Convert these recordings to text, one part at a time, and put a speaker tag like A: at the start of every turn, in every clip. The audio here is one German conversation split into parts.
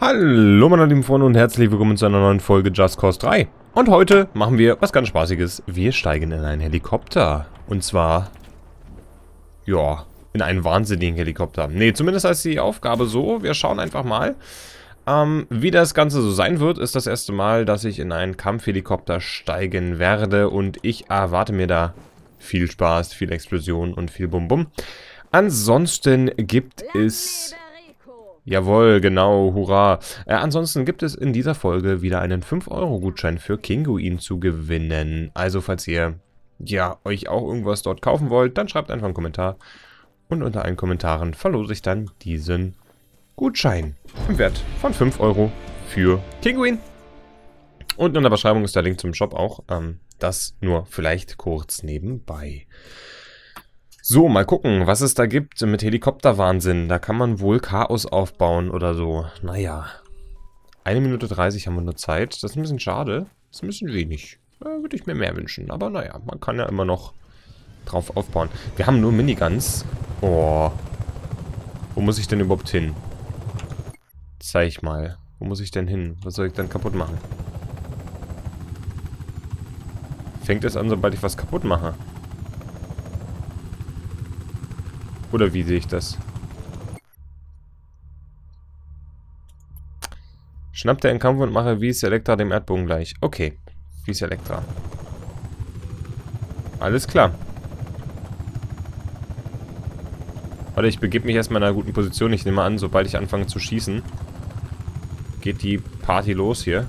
A: Hallo meine lieben Freunde und herzlich willkommen zu einer neuen Folge Just Cause 3. Und heute machen wir was ganz Spaßiges. Wir steigen in einen Helikopter. Und zwar, ja, in einen wahnsinnigen Helikopter. Ne, zumindest heißt die Aufgabe so. Wir schauen einfach mal. Ähm, wie das Ganze so sein wird, ist das erste Mal, dass ich in einen Kampfhelikopter steigen werde. Und ich erwarte mir da viel Spaß, viel Explosion und viel Bum-Bum. Ansonsten gibt es Jawohl, genau, hurra. Äh, ansonsten gibt es in dieser Folge wieder einen 5-Euro-Gutschein für Kinguin zu gewinnen. Also falls ihr ja euch auch irgendwas dort kaufen wollt, dann schreibt einfach einen Kommentar. Und unter allen Kommentaren verlose ich dann diesen Gutschein im Wert von 5 Euro für Kinguin. Und in der Beschreibung ist der Link zum Shop auch. Ähm, das nur vielleicht kurz nebenbei. So, mal gucken, was es da gibt mit Helikopterwahnsinn. Da kann man wohl Chaos aufbauen oder so. Naja. Eine Minute 30 haben wir nur Zeit. Das ist ein bisschen schade. Das ist ein bisschen wenig. Da würde ich mir mehr wünschen. Aber naja, man kann ja immer noch drauf aufbauen. Wir haben nur Miniguns. Oh. Wo muss ich denn überhaupt hin? Zeig mal. Wo muss ich denn hin? Was soll ich denn kaputt machen? Fängt es an, sobald ich was kaputt mache? Oder wie sehe ich das? Schnappt er einen Kampf und mache wie ist Elektra dem Erdbogen gleich. Okay. Wie ist Elektra. Alles klar. Warte, ich begebe mich erstmal in einer guten Position. Ich nehme an, sobald ich anfange zu schießen, geht die Party los hier.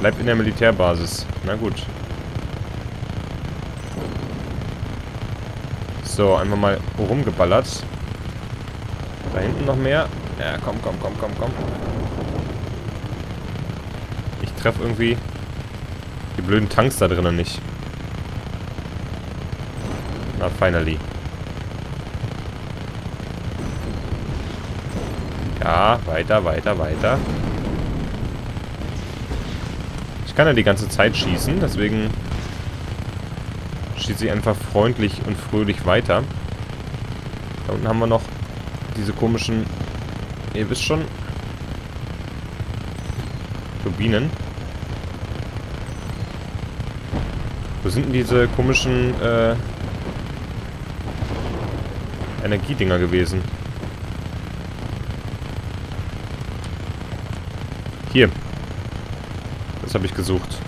A: Bleibt in der Militärbasis. Na gut. So, einfach mal rumgeballert. Da hinten noch mehr. Ja, komm, komm, komm, komm, komm. Ich treffe irgendwie die blöden Tanks da drinnen nicht. Na, finally. Ja, weiter, weiter, weiter kann ja die ganze Zeit schießen, deswegen schieße ich einfach freundlich und fröhlich weiter. Da unten haben wir noch diese komischen, ihr wisst schon, Turbinen. Wo sind denn diese komischen äh, Energiedinger gewesen? Hier. Das habe ich gesucht.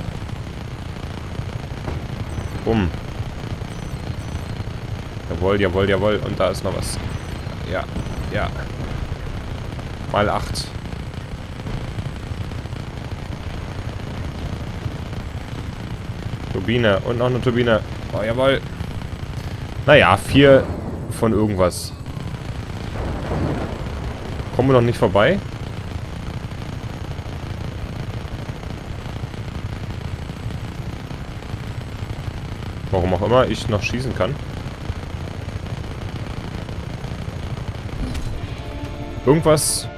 A: Bumm. Jawohl, jawohl, jawohl. Und da ist noch was. Ja, ja. Mal 8. Turbine. Und noch eine Turbine. Oh, jawohl. Naja, vier von irgendwas. Kommen wir noch nicht vorbei? Warum auch immer ich noch schießen kann. Irgendwas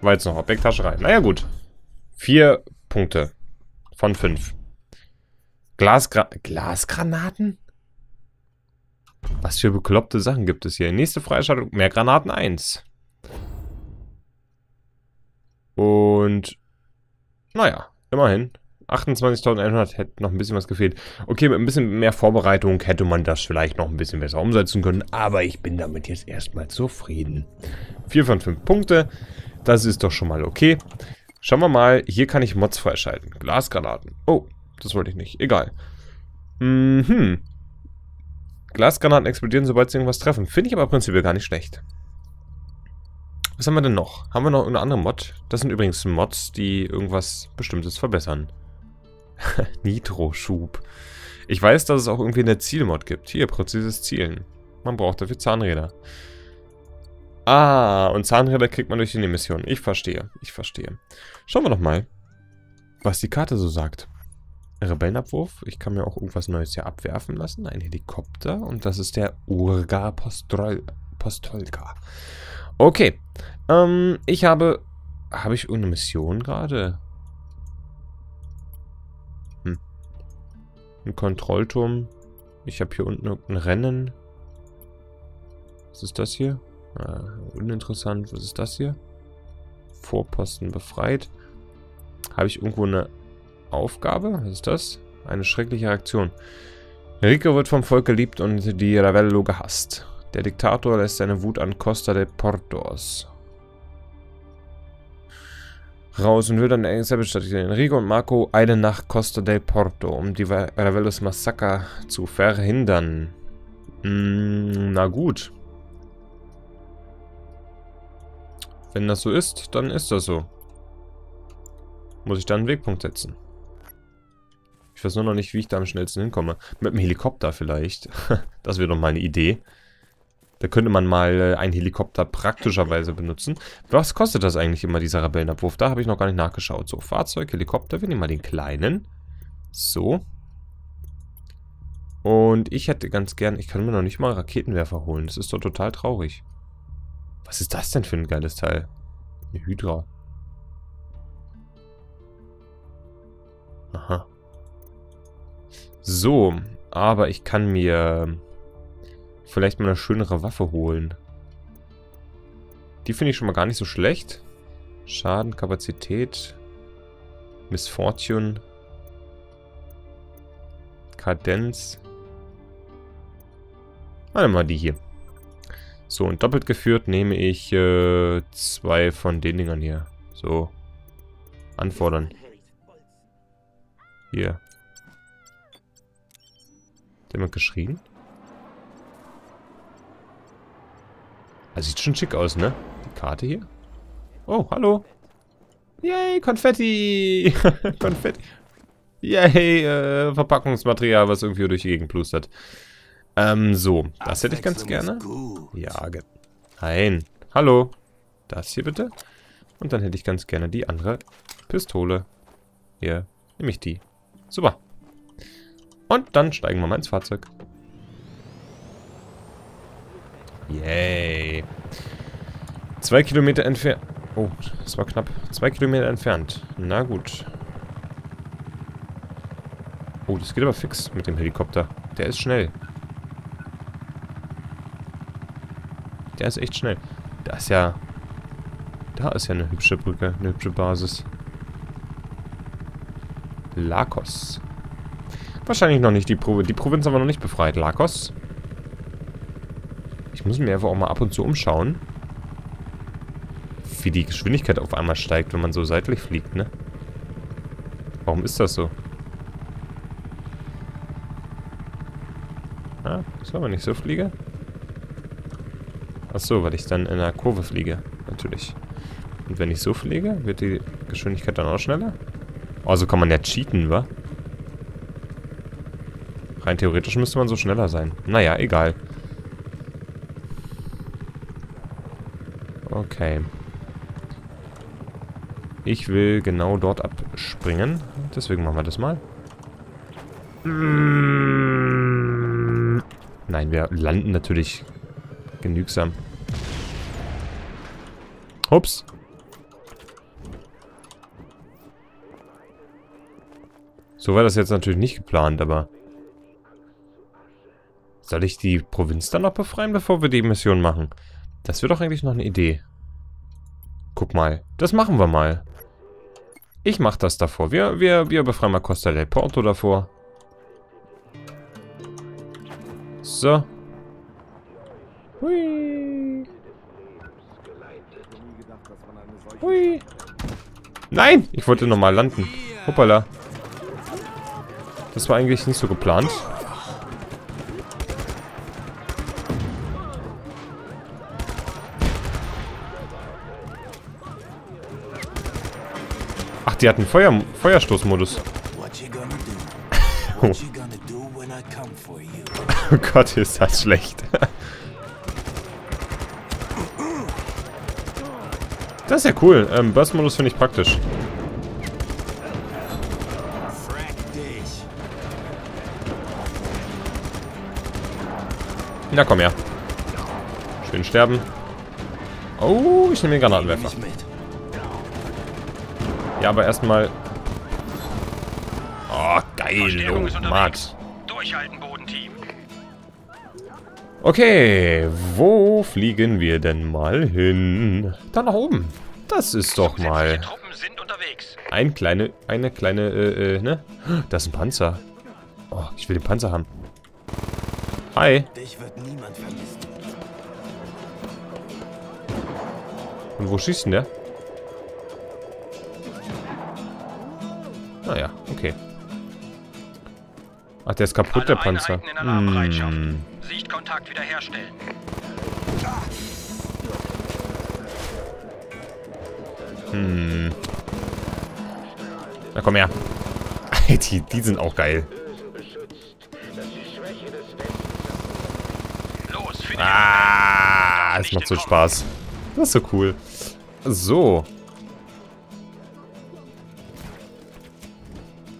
A: war jetzt noch Objekttascherei. Naja, gut. Vier Punkte von fünf. Glasgra Glasgranaten? Was für bekloppte Sachen gibt es hier? Nächste Freischaltung, mehr Granaten 1. Und, naja, immerhin. 28.100 hätte noch ein bisschen was gefehlt. Okay, mit ein bisschen mehr Vorbereitung hätte man das vielleicht noch ein bisschen besser umsetzen können, aber ich bin damit jetzt erstmal zufrieden. 4 von 5 Punkte, das ist doch schon mal okay. Schauen wir mal, hier kann ich Mods freischalten. Glasgranaten. Oh, das wollte ich nicht. Egal. Mhm. Glasgranaten explodieren, sobald sie irgendwas treffen. Finde ich aber prinzipiell gar nicht schlecht. Was haben wir denn noch? Haben wir noch eine andere Mod? Das sind übrigens Mods, die irgendwas Bestimmtes verbessern. Nitro-Schub. Ich weiß, dass es auch irgendwie eine Zielmod gibt. Hier, präzises Zielen. Man braucht dafür Zahnräder. Ah, und Zahnräder kriegt man durch die Mission. Ich verstehe, ich verstehe. Schauen wir doch mal, was die Karte so sagt. Rebellenabwurf. Ich kann mir auch irgendwas Neues hier abwerfen lassen. Ein Helikopter. Und das ist der Urga Postol Postolka. Okay. Ähm, ich habe habe ich irgendeine Mission gerade? Ein Kontrollturm. Ich habe hier unten ein Rennen. Was ist das hier? Ah, uninteressant. Was ist das hier? Vorposten befreit. Habe ich irgendwo eine Aufgabe? Was ist das? Eine schreckliche Aktion. Rico wird vom Volk geliebt und die Ravello gehasst. Der Diktator lässt seine Wut an Costa de Portos raus und will dann selbe Stadt Enrico und Marco eilen nach Costa del Porto, um die Ravellos Massaker zu verhindern. Mm, na gut. Wenn das so ist, dann ist das so. Muss ich da einen Wegpunkt setzen. Ich weiß nur noch nicht, wie ich da am schnellsten hinkomme. Mit dem Helikopter vielleicht. das wäre doch mal eine Idee. Da könnte man mal äh, einen Helikopter praktischerweise benutzen. Was kostet das eigentlich immer, dieser Rebellenabwurf? Da habe ich noch gar nicht nachgeschaut. So, Fahrzeug, Helikopter. Wir nehmen mal den kleinen. So. Und ich hätte ganz gern... Ich kann mir noch nicht mal Raketenwerfer holen. Das ist doch total traurig. Was ist das denn für ein geiles Teil? Eine Hydra. Aha. So, aber ich kann mir vielleicht mal eine schönere Waffe holen. Die finde ich schon mal gar nicht so schlecht. Schaden, Kapazität, Misfortune, Kadenz. Warte mal die hier. So, und doppelt geführt nehme ich äh, zwei von den Dingern hier. So. Anfordern. Hier. Hat jemand geschrien? Das sieht schon schick aus, ne? Die Karte hier. Oh, hallo. Yay, Konfetti. Konfetti. Yay, äh, Verpackungsmaterial, was irgendwie durch die Gegend plustert. Ähm, so. Das hätte ich ganz gerne. Ja, ge Nein. Hallo. Das hier bitte. Und dann hätte ich ganz gerne die andere Pistole. Hier, nehme ich die. Super. Und dann steigen wir mal ins Fahrzeug. Yay. Zwei Kilometer entfernt. Oh, das war knapp. Zwei Kilometer entfernt. Na gut. Oh, das geht aber fix mit dem Helikopter. Der ist schnell. Der ist echt schnell. Da ist ja... Da ist ja eine hübsche Brücke, eine hübsche Basis. Lakos. Wahrscheinlich noch nicht die Provinz. Die Provinz haben wir noch nicht befreit. Lakos. Muss mir einfach auch mal ab und zu umschauen. Wie die Geschwindigkeit auf einmal steigt, wenn man so seitlich fliegt, ne? Warum ist das so? Ah, so, wenn ich so fliege. Achso, weil ich dann in einer Kurve fliege. Natürlich. Und wenn ich so fliege, wird die Geschwindigkeit dann auch schneller? Also kann man ja cheaten, wa? Rein theoretisch müsste man so schneller sein. Naja, egal. Okay. Ich will genau dort abspringen. Deswegen machen wir das mal. Nein, wir landen natürlich genügsam. Ups. So war das jetzt natürlich nicht geplant, aber... Soll ich die Provinz dann noch befreien, bevor wir die Mission machen? Das wäre doch eigentlich noch eine Idee. Guck mal, das machen wir mal. Ich mach das davor. Wir, wir, wir befreien mal Costa del Porto davor. So. Hui. Hui. Nein! Ich wollte nochmal landen. Hoppala. Das war eigentlich nicht so geplant. Die hatten Feuer Feuerstoßmodus. oh. oh Gott, ist das schlecht. das ist ja cool. Ähm, Burst-Modus finde ich praktisch. Na komm her. Schön sterben. Oh, ich nehme den Granatenwerfer. Ja, aber erstmal... Oh, geil, Matt.
B: Durchhalten, Bodenteam.
A: Okay, wo fliegen wir denn mal hin? Da nach oben. Das ist doch mal
B: Truppen sind unterwegs.
A: ein kleine, eine kleine, äh, äh, ne? Das ist ein Panzer. Oh, ich will den Panzer haben. Hi.
C: Dich wird niemand vermissen.
A: Und wo schießt denn der? Naja, okay. Ach, der ist kaputt, der Panzer. Hm.
B: Sichtkontakt wiederherstellen.
A: Na komm her. Die, die sind auch geil. Ah, es macht so Spaß. Das ist so cool. So.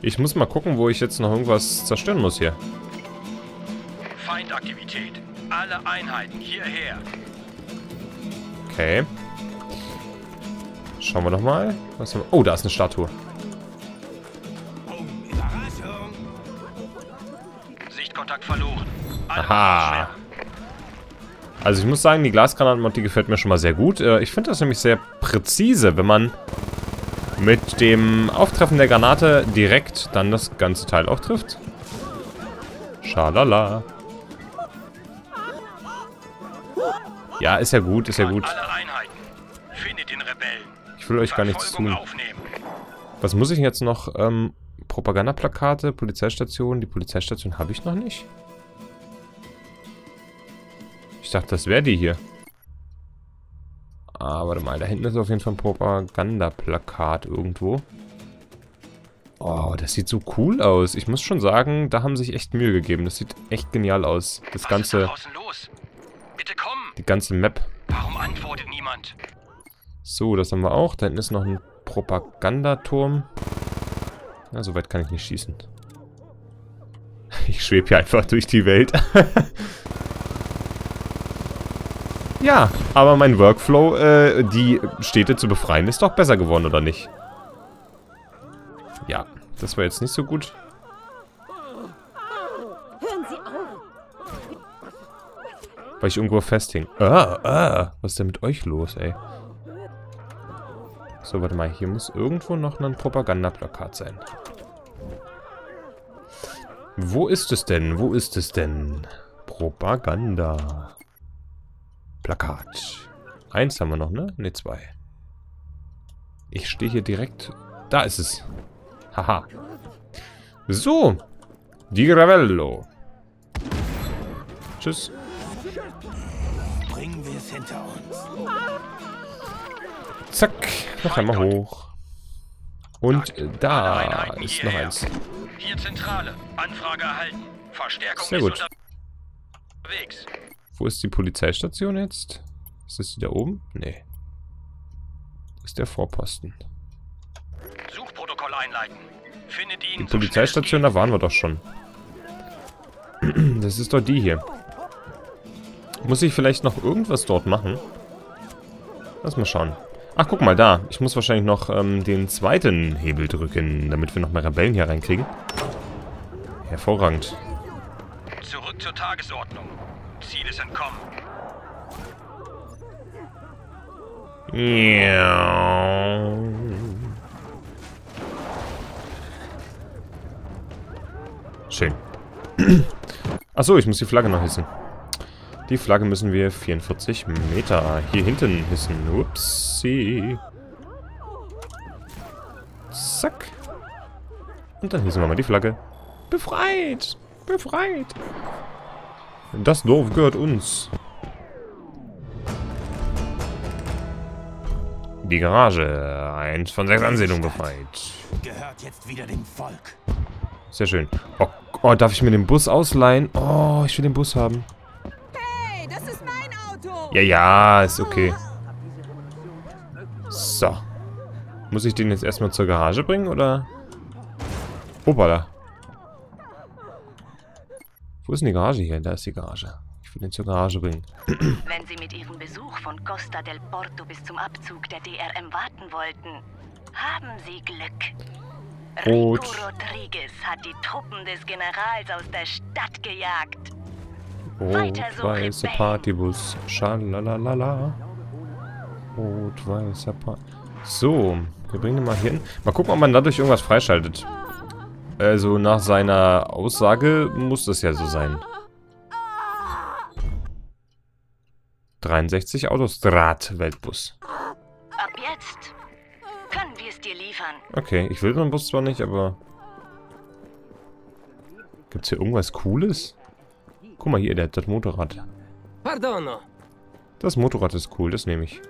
A: Ich muss mal gucken, wo ich jetzt noch irgendwas zerstören muss hier.
B: Feindaktivität. Alle Einheiten hierher.
A: Okay. Schauen wir doch mal. Wir? Oh, da ist eine Statue.
B: Sichtkontakt verloren.
A: Aha. Also ich muss sagen, die Glasgranatenmod, die gefällt mir schon mal sehr gut. Äh, Ich finde das nämlich sehr präzise, wenn man mit dem Auftreffen der Granate direkt dann das ganze Teil auch trifft. Schalala. Ja, ist ja gut, ist ja gut. Ich will euch gar nichts tun. Was muss ich jetzt noch? Ähm, Propagandaplakate, Polizeistation. Die Polizeistation habe ich noch nicht. Ich dachte, das wäre die hier. Ah, warte mal. Da hinten ist auf jeden Fall ein Propagandaplakat irgendwo. Oh, das sieht so cool aus. Ich muss schon sagen, da haben sich echt Mühe gegeben. Das sieht echt genial aus. Das
B: Was da
A: ganze,
B: komm.
A: die ganze Map.
B: Warum antwortet niemand?
A: So, das haben wir auch. Da hinten ist noch ein Propagandaturm. Na, so weit kann ich nicht schießen. Ich schwebe hier einfach durch die Welt. ja, aber mein Workflow, äh, die Städte zu befreien, ist doch besser geworden, oder nicht? Ja, das war jetzt nicht so gut.
D: Hören Sie auf!
A: Weil ich irgendwo festhing. Ah, ah, was ist denn mit euch los, ey? So, warte mal, hier muss irgendwo noch ein Propagandaplakat sein. Wo ist es denn? Wo ist es denn? Propaganda. Plakat. Eins haben wir noch, ne? Ne, zwei. Ich stehe hier direkt... Da ist es. Haha. So. Di Gravello. Tschüss.
C: Bringen wir es hinter uns.
A: Zack, noch einmal hoch. Und da ist noch eins.
B: Hier Zentrale. Anfrage erhalten. Verstärkung
A: Sehr
B: ist
A: gut.
B: unterwegs.
A: Wo ist die Polizeistation jetzt? Ist das die da oben? Nee. Das ist der Vorposten.
B: Suchprotokoll einleiten. Findet ihn
A: Die Polizeistation, da waren wir doch schon. Das ist doch die hier. Muss ich vielleicht noch irgendwas dort machen? Lass mal schauen. Ach, guck mal da. Ich muss wahrscheinlich noch ähm, den zweiten Hebel drücken, damit wir noch mehr Rebellen hier reinkriegen. Hervorragend.
B: Zurück zur Tagesordnung. Ziel ist entkommen.
A: Ja. Schön. Achso, ich muss die Flagge noch hissen. Die Flagge müssen wir 44 Meter hier hinten hissen. Upsi. Zack. Und dann hissen wir mal die Flagge. Befreit! Befreit! Das Dorf gehört uns. Die Garage. Eins von sechs Ansiedlungen befreit.
C: Gehört jetzt wieder dem Volk.
A: Sehr schön. Oh, oh, darf ich mir den Bus ausleihen? Oh, ich will den Bus haben.
D: Hey, das ist mein Auto!
A: Ja, ja, ist okay. So. Muss ich den jetzt erstmal zur Garage bringen, oder? Hoppala. Wo ist denn die Garage hier? Da ist die Garage. Ich will den zur Garage bringen.
E: Wenn Sie mit Ihrem Besuch von Costa del Porto bis zum Abzug der DRM warten wollten, Haben Sie Glück.
A: Rot.
E: Rico Rodriguez hat die Truppen des Generals aus der Stadt gejagt.
A: Rot-weißer Partybus. Schalalalala. Rot-weißer Party. So, wir bringen ihn mal hier hin. Mal gucken, ob man dadurch irgendwas freischaltet. Also nach seiner Aussage muss das ja so sein. 63 Autostrat Weltbus.
E: Ab jetzt können wir es dir liefern.
A: Okay, ich will den Bus zwar nicht, aber... Gibt's hier irgendwas Cooles? Guck mal hier, der hat das Motorrad.
F: Perdono.
A: Das Motorrad ist cool, das nehme ich.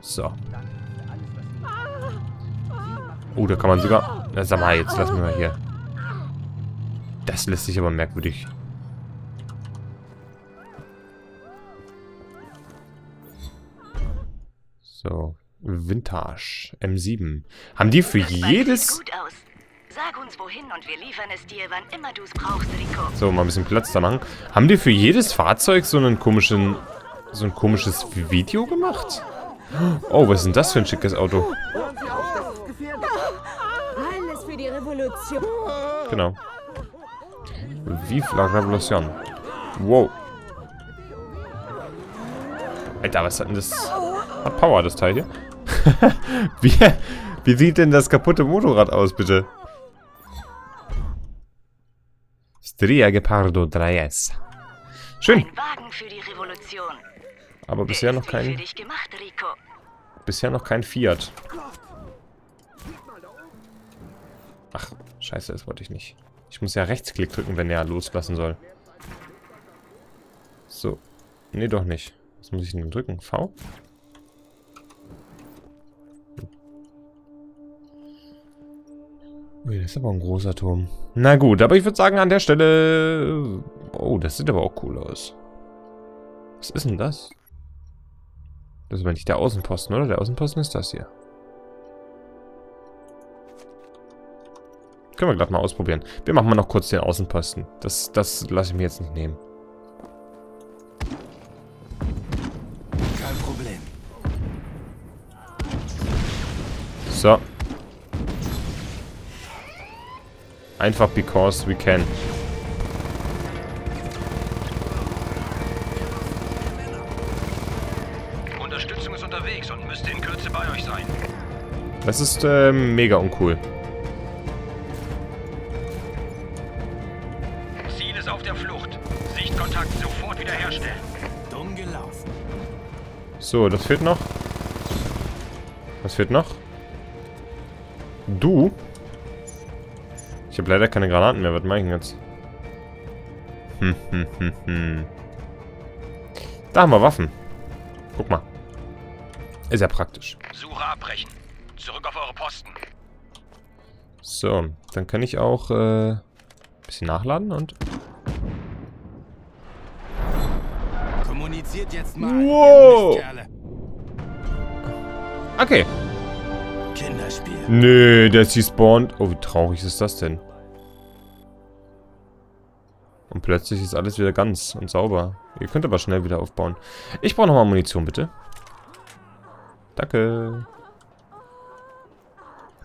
A: So. Oh, da kann man sogar... Na, sag mal, jetzt lassen wir mal hier. Das lässt sich aber merkwürdig. So. Vintage. M7. Haben die für jedes...
E: uns wohin und wir liefern es dir, wann immer du es brauchst, Rico.
A: So, mal ein bisschen Platz da machen. Haben die für jedes Fahrzeug so einen komischen... So ein komisches Video gemacht? Oh, was ist denn das für ein schickes Auto?
D: Revolution.
A: Genau. Vive la Revolution. Wow. Alter, was hat denn das? Hat Power, das Teil hier. wie, wie sieht denn das kaputte Motorrad aus, bitte? Stria Gepardo 3S. Schön.
E: Ein Wagen für die Revolution.
A: Aber bisher noch kein,
E: dich gemacht, Rico.
A: bisher noch kein Fiat. Scheiße, das wollte ich nicht. Ich muss ja Rechtsklick drücken, wenn er loslassen soll. So. Nee, doch nicht. Was muss ich denn drücken? V? Ui, das ist aber ein großer Turm. Na gut, aber ich würde sagen, an der Stelle... Oh, das sieht aber auch cool aus. Was ist denn das? Das ist aber nicht der Außenposten, oder? Der Außenposten ist das hier. Können wir gleich mal ausprobieren. Wir machen mal noch kurz den Außenposten. Das, das lasse ich mir jetzt nicht nehmen.
C: Kein Problem.
A: So. Einfach because we can.
B: Unterstützung ist unterwegs und müsste in Kürze bei euch sein.
A: Das ist ähm, mega uncool. So, das fehlt noch. Was fehlt noch? Du? Ich habe leider keine Granaten mehr. Was mache ich denn jetzt? Hm, hm, hm, hm. Da haben wir Waffen. Guck mal. Ist ja praktisch.
B: Suche abbrechen. Zurück auf eure Posten.
A: So, dann kann ich auch äh, ein bisschen nachladen und...
C: Kommuniziert jetzt mal.
A: Wow. Okay.
C: Kinderspiel.
A: Nö, der ist gespawnt. Oh, wie traurig ist das denn? Und plötzlich ist alles wieder ganz und sauber. Ihr könnt aber schnell wieder aufbauen. Ich brauche nochmal Munition, bitte. Danke.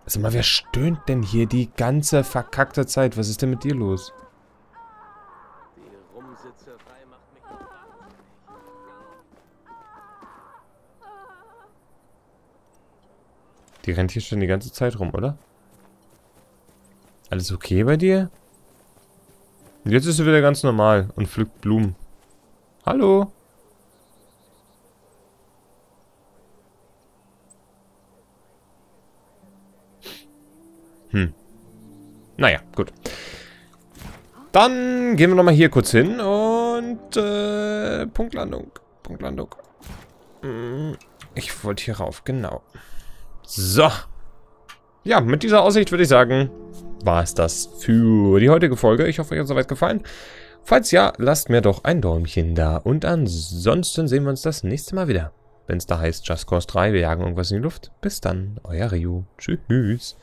A: Also mal, wer stöhnt denn hier die ganze verkackte Zeit? Was ist denn mit dir los?
F: Die Rumsitzerei macht mich
A: Die rennt hier schon die ganze Zeit rum, oder? Alles okay bei dir? Jetzt ist sie wieder ganz normal und pflückt Blumen. Hallo? Hm. Naja, gut. Dann gehen wir nochmal hier kurz hin und äh, Punktlandung. Punktlandung. Hm, Ich wollte hier rauf, genau. So. Ja, mit dieser Aussicht würde ich sagen, war es das für die heutige Folge. Ich hoffe, euch hat es soweit gefallen. Falls ja, lasst mir doch ein Däumchen da. Und ansonsten sehen wir uns das nächste Mal wieder. Wenn es da heißt Just Cause 3, wir jagen irgendwas in die Luft. Bis dann, euer Rio. Tschüss.